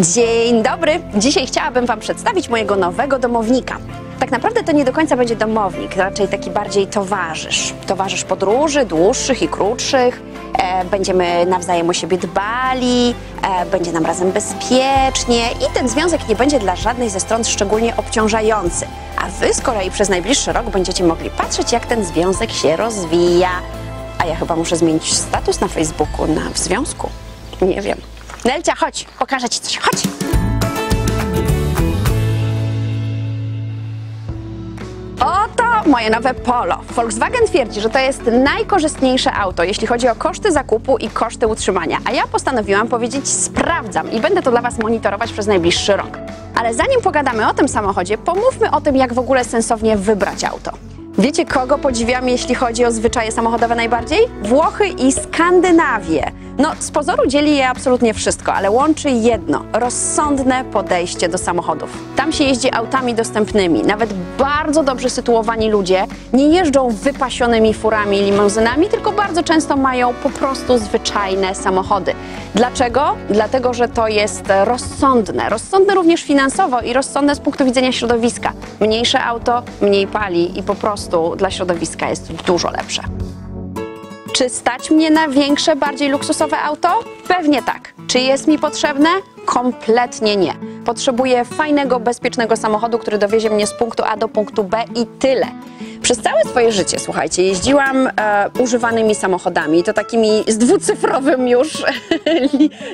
Dzień dobry! Dzisiaj chciałabym Wam przedstawić mojego nowego domownika. Tak naprawdę to nie do końca będzie domownik, raczej taki bardziej towarzysz. Towarzysz podróży, dłuższych i krótszych. E, będziemy nawzajem o siebie dbali, e, będzie nam razem bezpiecznie i ten związek nie będzie dla żadnej ze stron szczególnie obciążający. A Wy z kolei przez najbliższy rok będziecie mogli patrzeć, jak ten związek się rozwija. A ja chyba muszę zmienić status na Facebooku na w związku. Nie wiem. Nelcia, chodź, pokażę Ci coś. Chodź. Oto moje nowe Polo. Volkswagen twierdzi, że to jest najkorzystniejsze auto, jeśli chodzi o koszty zakupu i koszty utrzymania. A ja postanowiłam powiedzieć sprawdzam i będę to dla Was monitorować przez najbliższy rok. Ale zanim pogadamy o tym samochodzie, pomówmy o tym, jak w ogóle sensownie wybrać auto. Wiecie, kogo podziwiam, jeśli chodzi o zwyczaje samochodowe najbardziej? Włochy i Skandynawię. No, z pozoru dzieli je absolutnie wszystko, ale łączy jedno rozsądne podejście do samochodów. Tam się jeździ autami dostępnymi. Nawet bardzo dobrze sytuowani ludzie nie jeżdżą wypasionymi furami i limuzynami, tylko bardzo często mają po prostu zwyczajne samochody. Dlaczego? Dlatego, że to jest rozsądne. Rozsądne również finansowo i rozsądne z punktu widzenia środowiska. Mniejsze auto mniej pali i po prostu dla środowiska jest dużo lepsze. Czy stać mnie na większe, bardziej luksusowe auto? Pewnie tak. Czy jest mi potrzebne? Kompletnie nie. Potrzebuję fajnego, bezpiecznego samochodu, który dowiezie mnie z punktu A do punktu B i tyle. Przez całe swoje życie, słuchajcie, jeździłam e, używanymi samochodami, to takimi z dwucyfrowym już,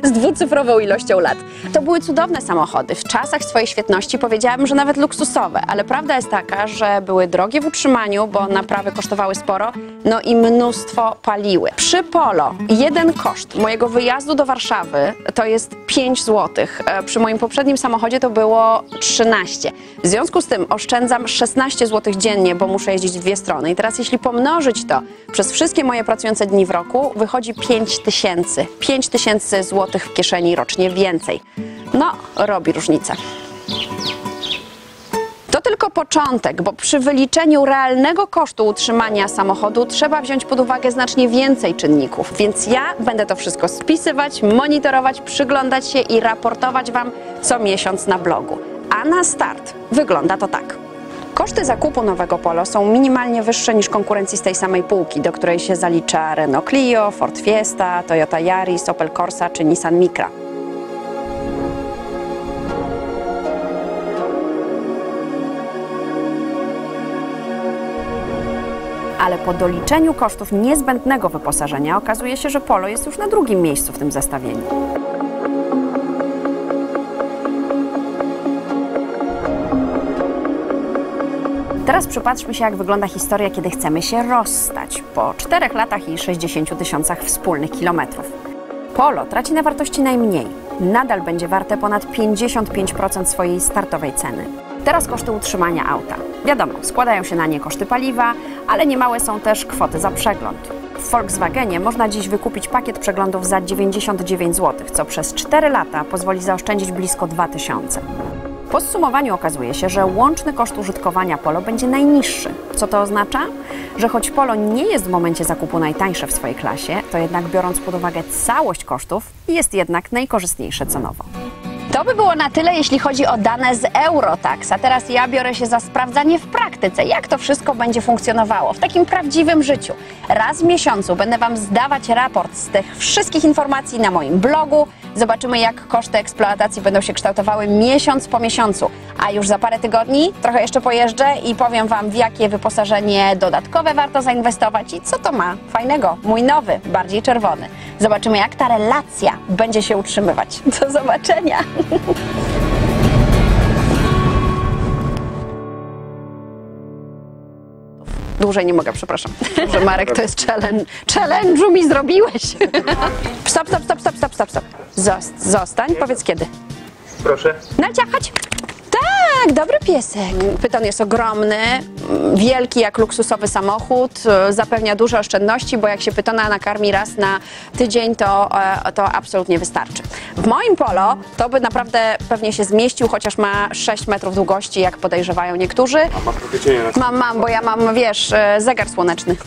z dwucyfrową ilością lat. To były cudowne samochody. W czasach swojej świetności powiedziałabym, że nawet luksusowe, ale prawda jest taka, że były drogie w utrzymaniu, bo naprawy kosztowały sporo, no i mnóstwo paliły. Przy Polo jeden koszt mojego wyjazdu do Warszawy to jest 5 zł. E, Przy moim poprzednim samochodzie to było 13. W związku z tym oszczędzam 16 zł dziennie, bo muszę jeździć dwie strony. I teraz jeśli pomnożyć to przez wszystkie moje pracujące dni w roku, wychodzi 5 tysięcy. 5 tysięcy złotych w kieszeni rocznie więcej. No, robi różnicę. To tylko początek, bo przy wyliczeniu realnego kosztu utrzymania samochodu trzeba wziąć pod uwagę znacznie więcej czynników. Więc ja będę to wszystko spisywać, monitorować, przyglądać się i raportować Wam co miesiąc na blogu. A na start wygląda to tak. Koszty zakupu nowego Polo są minimalnie wyższe niż konkurencji z tej samej półki, do której się zalicza Renault Clio, Ford Fiesta, Toyota Yaris, Opel Corsa czy Nissan Micra. ale po doliczeniu kosztów niezbędnego wyposażenia okazuje się, że Polo jest już na drugim miejscu w tym zestawieniu. Teraz przypatrzmy się, jak wygląda historia, kiedy chcemy się rozstać po 4 latach i 60 tysiącach wspólnych kilometrów. Polo traci na wartości najmniej. Nadal będzie warte ponad 55% swojej startowej ceny. Teraz koszty utrzymania auta. Wiadomo, składają się na nie koszty paliwa, ale niemałe są też kwoty za przegląd. W Volkswagenie można dziś wykupić pakiet przeglądów za 99 zł, co przez 4 lata pozwoli zaoszczędzić blisko 2000. Po zsumowaniu okazuje się, że łączny koszt użytkowania Polo będzie najniższy. Co to oznacza? Że choć Polo nie jest w momencie zakupu najtańsze w swojej klasie, to jednak biorąc pod uwagę całość kosztów, jest jednak najkorzystniejsze cenowo. To by było na tyle, jeśli chodzi o dane z Eurotax. A teraz ja biorę się za sprawdzanie w praktyce, jak to wszystko będzie funkcjonowało w takim prawdziwym życiu. Raz w miesiącu będę Wam zdawać raport z tych wszystkich informacji na moim blogu. Zobaczymy, jak koszty eksploatacji będą się kształtowały miesiąc po miesiącu. A już za parę tygodni trochę jeszcze pojeżdżę i powiem Wam, w jakie wyposażenie dodatkowe warto zainwestować i co to ma fajnego. Mój nowy, bardziej czerwony. Zobaczymy, jak ta relacja będzie się utrzymywać. Do zobaczenia! Dłużej nie mogę, przepraszam. Że Marek, to jest challenge. Challenge'u mi zrobiłeś. Stop, stop, stop, stop, stop, stop, stop. Zost, zostań, powiedz kiedy. Proszę. Nacia, chodź. Tak, dobry piesek. Pyton jest ogromny, wielki jak luksusowy samochód, e, zapewnia duże oszczędności, bo jak się pytona nakarmi raz na tydzień, to, e, to absolutnie wystarczy. W moim polo to by naprawdę pewnie się zmieścił, chociaż ma 6 metrów długości, jak podejrzewają niektórzy. A ma trochę cienia na Mam, mam, bo ja mam, wiesz, e, zegar słoneczny.